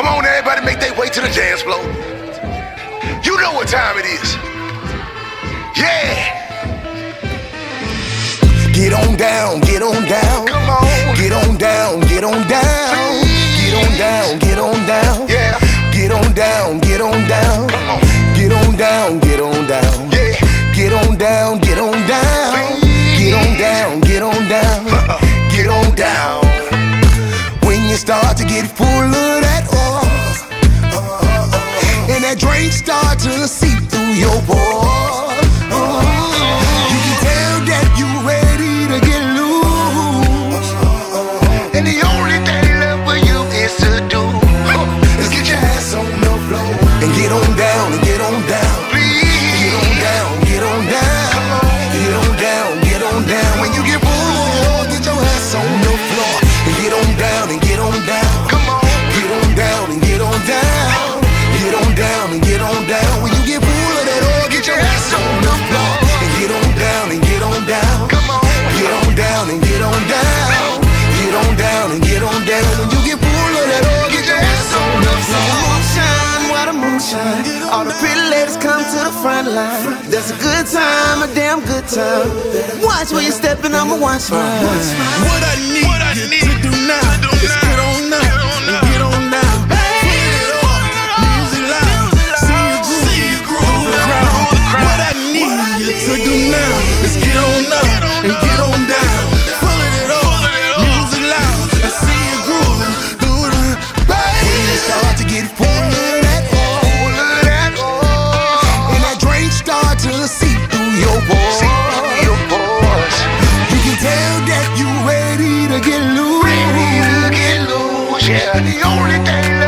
Come on, everybody, make their way to the dance floor. You know what time it is. Yeah. Get on down, get on down. Come on. Get on down, get on down. Get on down, get on down. Yeah. Get on down, get on down. Come on. Get on down, get on down. Yeah. Get on down, get on down. Get on down, get on down. Uh-uh. Get on down. When you start to get full of that don't front line. That's a good time, a damn good time. Watch where you're stepping, I'ma watch mine. What I need. get loose. Ready to get loose, yeah. The only thing